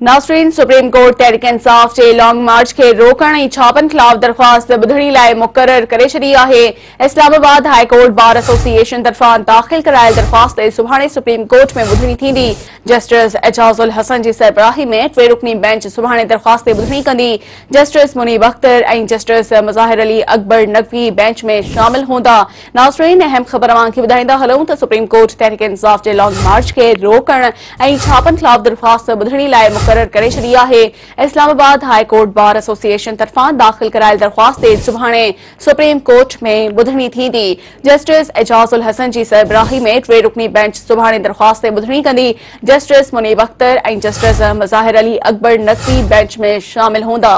Nasreen Supreme Court Tehreek Insaf जे long march खे रोकण छापनि ख़िलाफ़ दरख़्वास्त ॿुधणी लाइ मुक़रर करे Islamabad High Court Bar Association तरफ़ां दाख़िल करायल दरख़्वास्त सुभाणे सुप्रीम कोर्ट में ॿुधणी थींदी। जस्टिस एजाज़ुल हसन जी सरबराही में टे रुकनी बेंच सुभाणे दरख़्वास्त ॿुधणी कंदी। जस्टिस मुनीब अख्तर ऐं जस्टिस मुज़ाहिर अली अकबर नक़वी बेंच में शामिल हूंदा। नासरीन अहम ख़बर ॿुधाईंदा हलूं त सुप्रीम कोर्ट तहरीक इंसाफ़ जे लॉन्ग मार्च खे रोकण छापनि ख़िलाफ़ दरख़्वास्त ॿुधणी लाइ मुक़रर करे Islamabad High Court Bar Association तरफा दाख़िल करायल दरख़्वास्त सुभाणे सुप्रीम कोर्ट में ॿुधणी थींदी। जस्टिस एजाज़ उल हसन की सरबराही में टे रुकनी बेंच सुभाणे दरख़्वास्त ॿुधणी कंदी। जस्टिस मुनीब अख्तर ए जस्टिस मज़ाहिर अली अकबर नक़वी बेंच में शामिल हूंदा।